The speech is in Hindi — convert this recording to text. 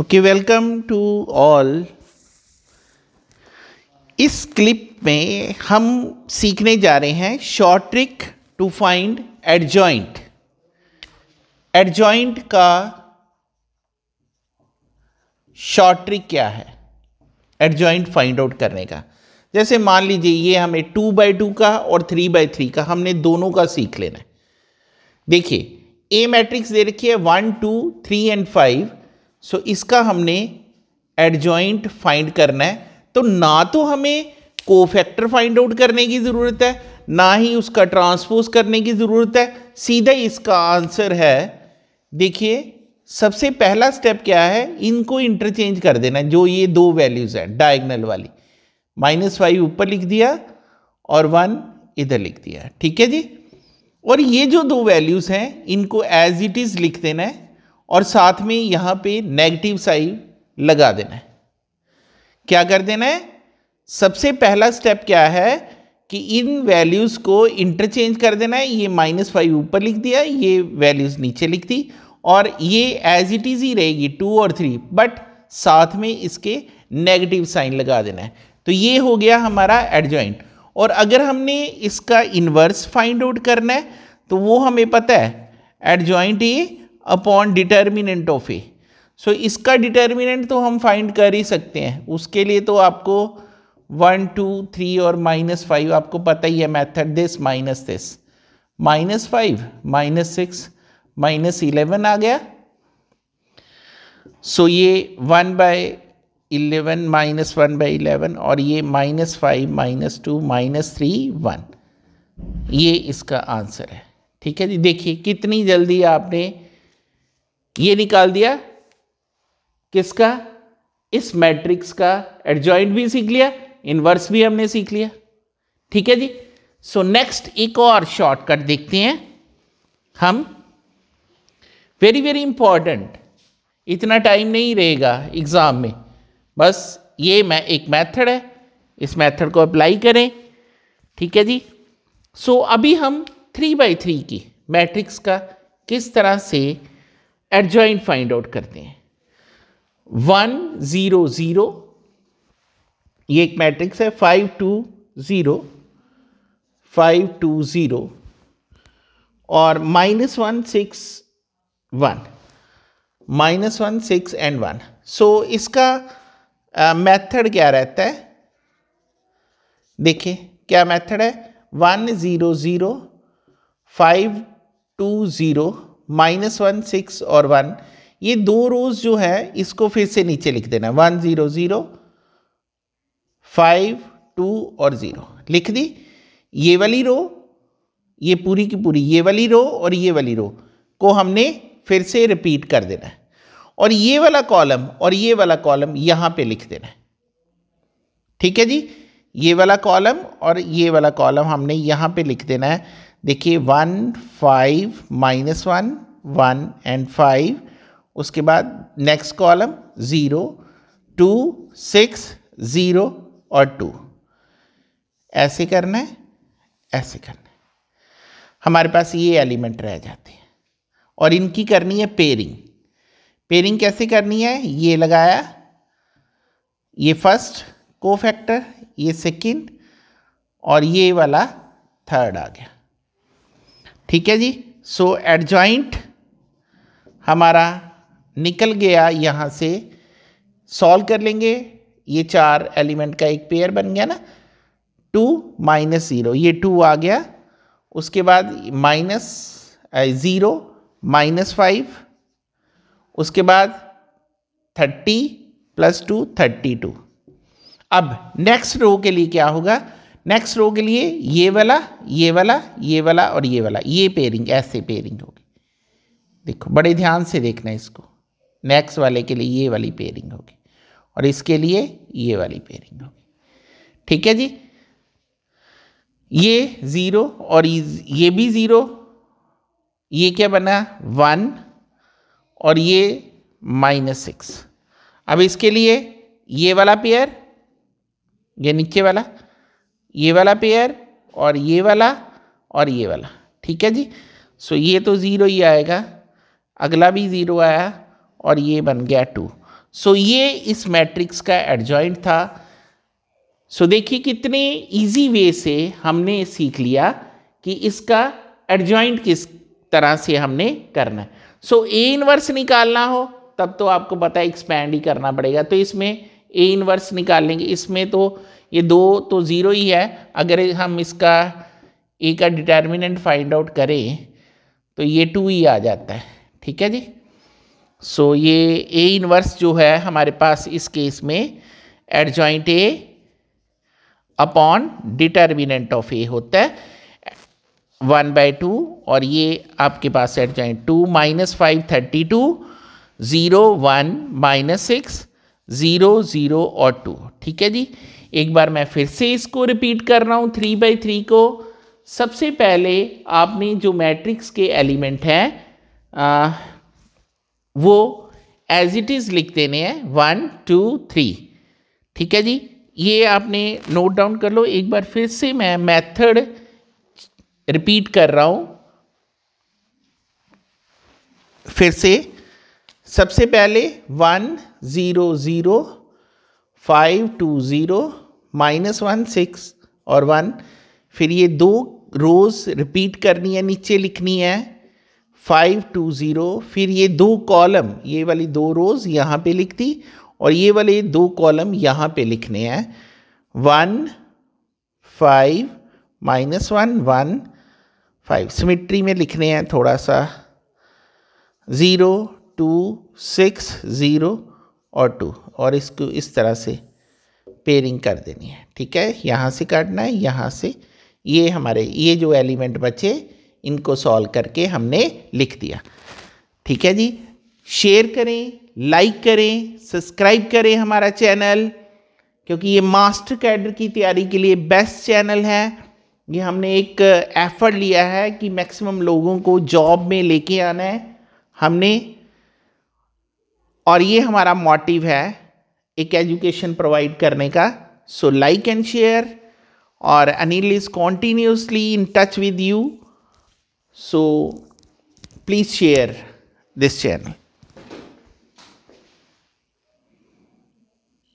ओके वेलकम टू ऑल इस क्लिप में हम सीखने जा रहे हैं short trick to find adjoint adjoint का शॉर्ट ट्रिक क्या है? एडजॉइंट फाइंड आउट करने का। जैसे मान लीजिए ये हमें टू बाई टू का और थ्री बाई थ्री का, हमने दोनों का सीख लेना है। देखिए ए मैट्रिक्स दे रखी है one two three and five so इसका हमने एडजॉइंट फाइंड करना है। तो ना तो हमें कोफैक्टर फाइंड आउट करने की ज़रूरत है, ना ही उसका ट्रांसपोज करने की ज़रूरत है। सीधा इसका आंसर है। देखिए, सबसे पहला स्टेप क्या है? इनको इंटरचेंज कर देना जो ये दो वैल्यूज़ हैं डायगनल वाली। माइनस फाइव ऊपर लिख दिया और वन इधर लिख दिया। ठीक है जी? और ये जो दो वैल्यूज़ हैं, इनको एज इट इज़ लिख देना है। और साथ में यहाँ पे नेगेटिव साइन लगा देना है। क्या कर देना है? सबसे पहला स्टेप क्या है कि इन वैल्यूज़ को इंटरचेंज कर देना है। ये माइनस फाइव ऊपर लिख दिया, ये वैल्यूज़ नीचे लिख दी और ये एज इट इज़ ही रहेगी टू और थ्री बट साथ में इसके नेगेटिव साइन लगा देना है। तो ये हो गया हमारा एडजॉइंट और अगर हमने इसका इन्वर्स फाइंड आउट करना है तो वो हमें पता है adjoint A upon determinant of A. So इसका डिटर्मिनेंट तो हम फाइंड कर ही सकते हैं। उसके लिए तो आपको वन, टू, थ्री और माइनस फाइव, आपको पता ही है method this minus this minus five, minus six, minus eleven आ गया। सो so, ये one by eleven, minus one by eleven और ये minus five, minus two, minus three, one. ये इसका आंसर है। ठीक है जी? देखिए, कितनी जल्दी आपने ये निकाल दिया। किसका? इस मैट्रिक्स का। एडजॉइंट भी सीख लिया इनवर्स भी हमने सीख लिया। ठीक है जी? सो so, नेक्स्ट एक और शॉर्टकट देखते हैं। हम वेरी वेरी इंपॉर्टेंट इतना टाइम नहीं रहेगा एग्ज़ाम में। बस ये मैं एक मेथड है। इस मेथड को अप्लाई करें। ठीक है जी? सो so, अभी हम थ्री बाई थ्री की मैट्रिक्स का किस तरह से एडजॉइंट फाइंड आउट करते हैं। वन ज़ीरो ज़ीरो ये एक मैट्रिक्स है five two zero five two zero और minus one six one minus one six and one so इसका मेथड uh, क्या रहता है? देखिए क्या मेथड है? One zero zero five two zero minus one, six और वन, ये दो रोज़ जो है, इसको फिर से नीचे लिख देना one, zero zero, five, two और ज़ीरो। लिख दी। ये वाली रो, ये पूरी की पूरी, ये वाली रो और ये वाली रो को हमने फिर से रिपीट कर देना है। और ये वाला कॉलम और ये वाला कॉलम यहाँ पे लिख देना है। ठीक है जी? ये वाला कॉलम और ये वाला कॉलम हमने यहाँ पे लिख देना है। देखिए one five minus one one and five उसके बाद next column zero two six zero और टू ऐसे करना है, ऐसे करना है। हमारे पास ये एलिमेंट रह जाते हैं। और इनकी करनी है पेयरिंग पेयरिंग कैसे करनी है? ये लगाया। ये फ़र्स्ट को फैक्टर ये सेकंड और ये वाला थर्ड आ गया। ठीक है जी? सो एडजॉइंट हमारा निकल गया यहाँ से। सॉल्व कर लेंगे। ये चार एलिमेंट का एक पेयर बन गया ना। Two minus zero. ये टू आ गया। उसके बाद माइनस ज़ीरो, माइनस फाइव। उसके बाद thirty plus two, thirty two. अब नेक्स्ट रो के लिए क्या होगा? नेक्स्ट रो के लिए ये वाला ये वाला ये वाला और ये वाला, ये पेयरिंग ऐसे पेयरिंग होगी। देखो, बड़े ध्यान से देखना है इसको। नेक्स्ट वाले के लिए ये वाली पेयरिंग होगी और इसके लिए ये वाली पेयरिंग होगी। ठीक है जी? ये ज़ीरो और ये भी ज़ीरो ये क्या बना? वन और ये माइनस सिक्स अब इसके लिए ये वाला पेयर ये नीचे वाला ये वाला पेयर और ये वाला और ये वाला। ठीक है जी? सो ये तो ज़ीरो ही आएगा। अगला भी ज़ीरो आया और ये बन गया टू सो ये इस मैट्रिक्स का एडजॉइंट था। सो देखिए कितने इजी वे से हमने सीख लिया कि इसका एडजॉइंट किस तरह से हमने करना है। सो ए इनवर्स निकालना हो, तब तो आपको पता है एक्सपैंड ही करना पड़ेगा। तो इसमें ए इनवर्स निकाल लेंगे। इसमें तो ये दो तो ज़ीरो ही है। अगर हम इसका ए का डिटर्मिनेंट फाइंड आउट करें तो ये टू ही आ जाता है। ठीक है जी? सो so, ये ए इनवर्स जो है हमारे पास इस केस में adjoint A upon determinant of A होता है। वन बाय टू और ये आपके पास सेट जाए two minus five thirty two zero one minus six zero zero और टू ठीक है जी? एक बार मैं फिर से इसको रिपीट कर रहा हूँ थ्री बाई थ्री को। सबसे पहले आपने जो मैट्रिक्स के एलिमेंट हैं वो एज इट इज़ लिख देने हैं वन टू थ्री ठीक है जी? ये आपने नोट डाउन कर लो। एक बार फिर से मैं मेथड रिपीट कर रहा हूँ। फिर से सबसे पहले one zero zero five two zero minus one, six और वन। फिर ये दो रोज़ रिपीट करनी है, नीचे लिखनी है, फाइव टू ज़ीरो। फिर ये दो कॉलम, ये वाली दो रोज़ यहाँ पे लिख दी और ये वाले दो कॉलम यहाँ पे लिखने हैं। One, five, minus one one, five. Symmetry में लिखने हैं थोड़ा सा। ज़ीरो, टू, सिक्स, ज़ीरो और टू। और इसको इस तरह से पेयरिंग कर देनी है। ठीक है? यहाँ से काटना है, यहाँ से ये हमारे, ये जो एलिमेंट बचे, इनको सॉल्व करके हमने लिख दिया। ठीक है जी? शेयर करें लाइक करें सब्सक्राइब करें हमारा चैनल क्योंकि ये मास्टर कैडर की तैयारी के लिए बेस्ट चैनल है। ये हमने एक एफर्ट लिया है कि मैक्सिमम लोगों को जॉब में लेके आना है। हमने, और ये हमारा मोटिव है। एक एजुकेशन प्रोवाइड करने का। सो लाइक एंड शेयर और Anil is continuously in touch with you so please share this channel